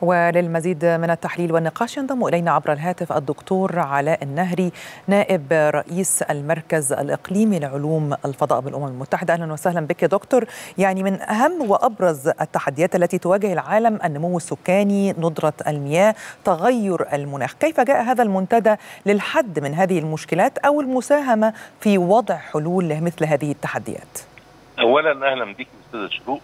وللمزيد من التحليل والنقاش ينضم إلينا عبر الهاتف الدكتور علاء النهري نائب رئيس المركز الإقليمي لعلوم الفضاء بالأمم المتحدة. أهلا وسهلا بك يا دكتور. يعني من أهم وأبرز التحديات التي تواجه العالم النمو السكاني ندرة المياه تغير المناخ. كيف جاء هذا المنتدى للحد من هذه المشكلات أو المساهمة في وضع حلول لمثل هذه التحديات؟ اولا أهلا بك أستاذ شروق.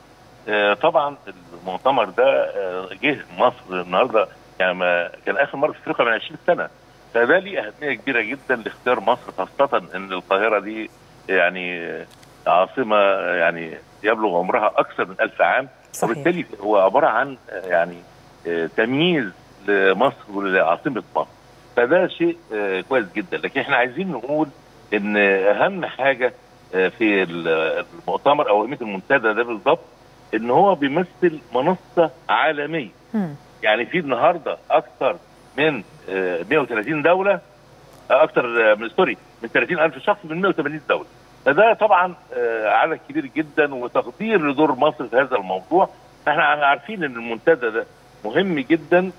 طبعا المؤتمر ده آه جه مصر النهارده يعني ما كان آخر مرة في افريقيا من 20 سنة. فده ليه أهمية كبيرة جدا لاختيار مصر خاصة إن القاهرة دي يعني عاصمة يعني يبلغ عمرها أكثر من 1000 عام. صحيح. وبالتالي هو عبارة عن يعني آه تمييز لمصر ولعاصمة مصر. فده شيء كويس جدا. لكن إحنا عايزين نقول إن أهم حاجة في المؤتمر أو قيمة المنتدى ده بالظبط إن هو بيمثل منصة عالمية. يعني في النهارده أكثر من 130 دولة أكثر من سوري من 30000 شخص من 180 دولة. فده طبعا عدد كبير جدا وتقدير لدور مصر في هذا الموضوع. إحنا عارفين إن المنتدى ده مهم جدا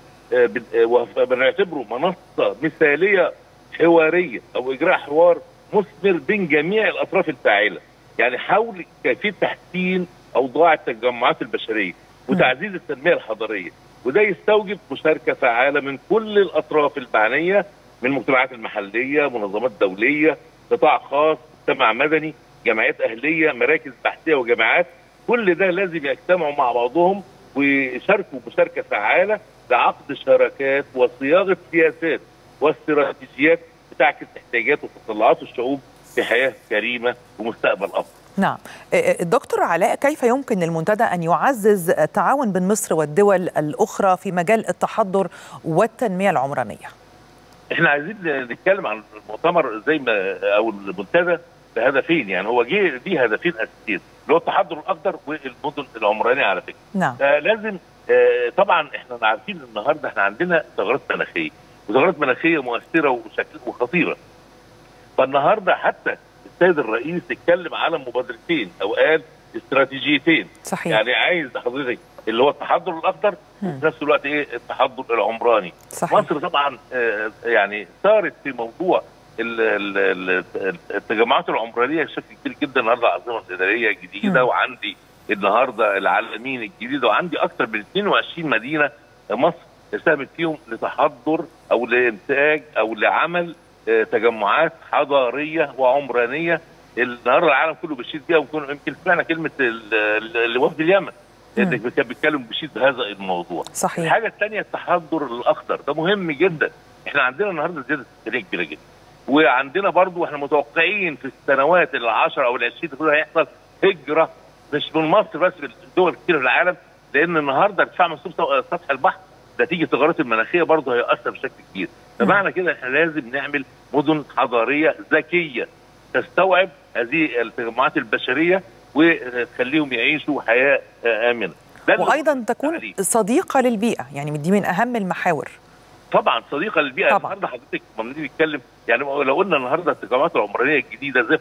وبنعتبره منصة مثالية حوارية أو إجراء حوار مثمر بين جميع الأطراف الفاعلة. يعني حول كيفية تحسين أوضاع التجمعات البشرية وتعزيز التنمية الحضرية وده يستوجب مشاركة فعالة من كل الأطراف المعنيه من المجتمعات المحلية منظمات دولية قطاع خاص مجتمع مدني جمعيات أهلية مراكز بحثية وجامعات كل ده لازم يجتمعوا مع بعضهم ويشاركوا مشاركة فعالة لعقد شراكات وصياغة سياسات واستراتيجيات بتعكس احتياجات وتطلعات الشعوب في حياة كريمة ومستقبل أفضل. نعم دكتور علاء كيف يمكن للمنتدى أن يعزز التعاون بين مصر والدول الأخرى في مجال التحضر والتنمية العمرانية؟ إحنا عايزين نتكلم عن المؤتمر زي ما أو المنتدى بهدفين يعني هو جه ليه هدفين أساسيين اللي هو التحضر الاخضر والمدن العمرانية على فكرة. نعم. لازم آه طبعا إحنا عارفين النهارده إحنا عندنا تغيرات مناخية وتغيرات مناخية مؤثرة وشكل وخطيرة. فالنهاردة حتى السيد الرئيس اتكلم على مبادرتين أو قال استراتيجيتين. صحيح. يعني عايز حضرتك اللي هو التحضر الأخضر وفي نفس الوقت إيه؟ التحضر العمراني. صحيح. مصر طبعا آه يعني صارت في موضوع التجمعات العمرانية بشكل كبير جدا. النهارده العاصمه الاداريه الجديده وعندي النهارده العالمين الجديدة وعندي أكثر من 22 مدينة مصر ساهمت فيهم لتحضر أو لإنتاج أو لعمل تجمعات حضارية وعمرانية النهارده العالم كله بيشيد بيها ويمكن سمعنا كلمة الوفد اليمن انك كان بيتكلم بيشيد بهذا الموضوع. صحيح. الحاجة الثانية التحضر الأخضر ده مهم جدا إحنا عندنا النهارده زيادة سكانيه كبيرة جدا وعندنا برضو إحنا متوقعين في السنوات العشر أو العشرين تكون هيحصل هجرة مش من مصر بس من دول كتير في العالم لأن النهارده ارتفاع منسوب سطح البحر نتيجة التغيرات المناخية برضه هيأثر بشكل كبير فمعنى كده إحنا لازم نعمل مدن حضارية ذكية تستوعب هذه التجمعات البشرية وتخليهم يعيشوا حياة آمنة. وأيضا تكون صديقة للبيئة يعني دي من أهم المحاور. طبعا صديقة للبيئة. طبعا. النهارده حضرتك لما بنيجي نتكلم يعني لو قلنا النهارده التجمعات العمرانية الجديدة زي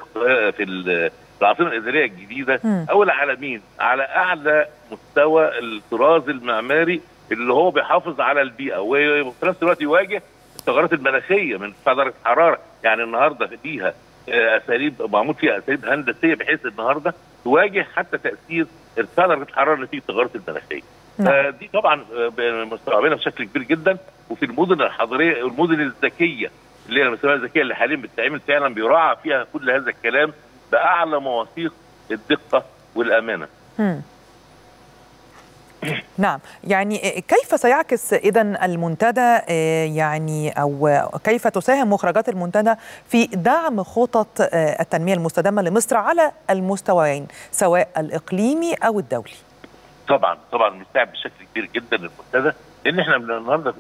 في العاصمة الإدارية الجديدة م. أو العالمين على أعلى مستوى الطراز المعماري اللي هو بيحافظ على البيئة وفي نفس الوقت يواجه التغيرات المناخية من ارتفاع درجه الحراره يعني النهارده فيها أساليب معمول فيها أساليب هندسية بحيث النهارده تواجه حتى تأثير ارتفاع درجة الحرارة نتيجه التغيرات المناخية. نعم. دي طبعا مستوعبينها بشكل كبير جدا وفي المدن الحضرية المدن الذكية اللي هي المسمى الذكية اللي حاليا بتتعمل فعلا بيراعى فيها كل هذا الكلام بأعلى مواثيق الدقة والأمانة. م. نعم. يعني كيف سيعكس اذا المنتدى يعني أو كيف تساهم مخرجات المنتدى في دعم خطط التنمية المستدامة لمصر على المستويين سواء الإقليمي أو الدولي؟ طبعا طبعا بيساعد بشكل كبير جدا المنتدى لأن إحنا النهارده في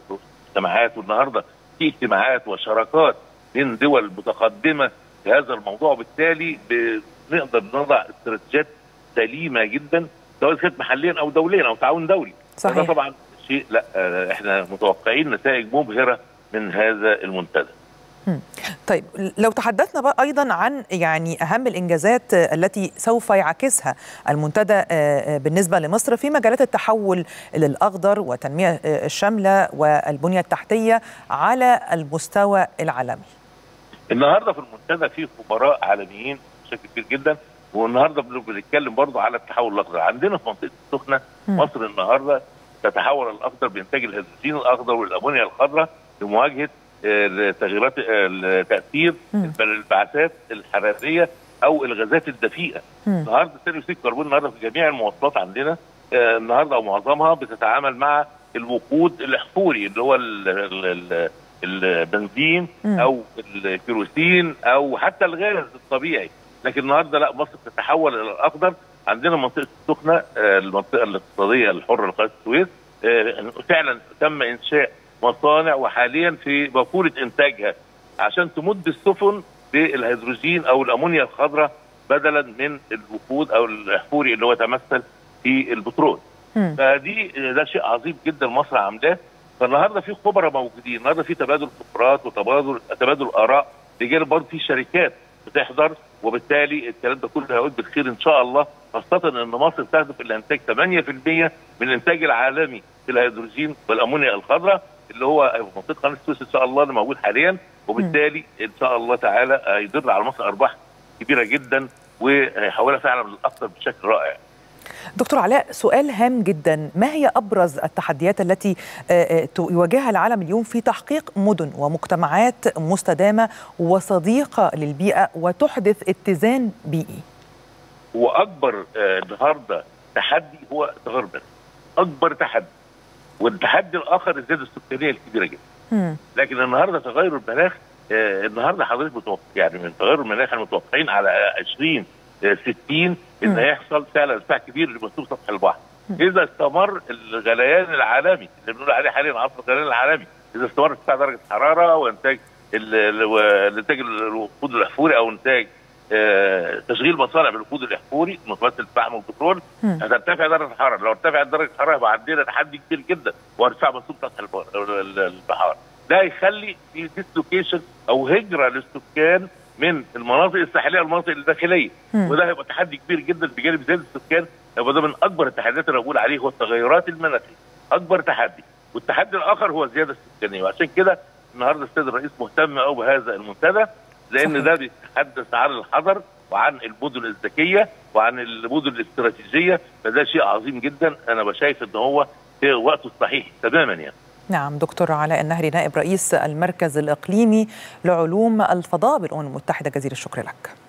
اجتماعات والنهاردة في اجتماعات وشراكات بين دول متقدمة في هذا الموضوع وبالتالي بنقدر نضع استراتيجيات سليمة جدا سواء كانت محليا أو دوليا أو تعاون دولي. صحيح. ده طبعا شيء لا إحنا متوقعين نتائج مبهرة من هذا المنتدى. طيب لو تحدثنا بقى أيضا عن يعني أهم الإنجازات التي سوف يعكسها المنتدى بالنسبة لمصر في مجالات التحول للأخضر والتنميه الشامله والبنية التحتية على المستوى العالمي. النهارده في المنتدى في خبراء عالميين بشكل كبير جدا. والنهارده بنتكلم برضه على التحول الأخضر، عندنا في منطقة السخنة مصر النهارده تتحول الأخضر بإنتاج الهيدروجين الأخضر والأمونيا الخضراء لمواجهة تغييرات تاثير الانبعاثات الحرارية أو الغازات الدفيئة. النهارده ثاني أكسيد الكربون النهارده في جميع المواصلات عندنا النهارده أو معظمها بتتعامل مع الوقود الاحفوري اللي هو ال ال البنزين أو الكيروسين أو حتى الغاز الطبيعي. لكن النهارده لا مصر تتحول إلى الأخضر. عندنا منطقة السخنة المنطقة الاقتصادية الحرة لقناة السويس. فعلا تم إنشاء مصانع وحاليا في باكوره إنتاجها عشان تمد السفن بالهيدروجين أو الأمونيا الخضراء بدلا من الوقود أو الاحفوري اللي هو يتمثل في البترول. فدي ده شيء عظيم جدا مصر عاملاه. فالنهارده في خبراء موجودين، النهارده في تبادل خبرات وتبادل تبادل آراء بجانب برضه في شركات بتحضر وبالتالي الكلام ده كله هيعود بالخير إن شاء الله خاصة إن مصر تهدف إلى إنتاج 8% من الإنتاج العالمي في الهيدروجين والأمونيا الخضراء اللي هو منطقة قناه السويس إن شاء الله اللي موجود حاليا وبالتالي إن شاء الله تعالى هيدر على مصر أرباح كبيرة جدا وهيحولها فعلا للأكثر بشكل رائع. دكتور علاء سؤال هام جدا. ما هي أبرز التحديات التي يواجهها العالم اليوم في تحقيق مدن ومجتمعات مستدامة وصديقة للبيئة وتحدث اتزان بيئي؟ وأكبر النهارده تحدي هو تغير المناخ أكبر تحدي. والتحدي الآخر الزيادة السكانية الكبيرة جدا. لكن النهارده تغير المناخ آه النهارده حضرتك متوقع يعني من تغير المناخ إحنا متوقعين على 20 آه 60 إن هيحصل فعلا ارتفاع كبير لمستوى سطح البحر. إذا استمر الغليان العالمي اللي بنقول عليه حاليا عصر الغليان العالمي إذا استمر ارتفاع درجة الحراره وإنتاج الانتاج الوقود الأحفوري أو إنتاج آه تشغيل مصانع بالوقود الأحفوري متمثل الفحم والبترول هترتفع درجة الحراره، لو ارتفعت درجة الحراره يبقى عندنا تحدي كبير جدا وارتفاع منسوب سطح البحار. ده هيخلي في ديسلوكيشن أو هجرة للسكان من المناطق الساحلية للمناطق الداخلية. وده هيبقى تحدي كبير جدا بجانب زيادة السكان يبقى ده من أكبر التحديات اللي بقول عليه هو التغيرات المناخية. أكبر تحدي. والتحدي الآخر هو الزيادة السكانيه وعشان كده النهارده السيد الرئيس مهتم قوي بهذا المنتدى لأن ده بيتحدث عن الحذر وعن المدن الذكية وعن المدن الاستراتيجية. فده شيء عظيم جدا. أنا بشايف إن هو في وقته الصحيح تماما يعني. نعم دكتور علاء النهري نائب رئيس المركز الإقليمي لعلوم الفضاء بالأمم المتحدة جزيل الشكر لك.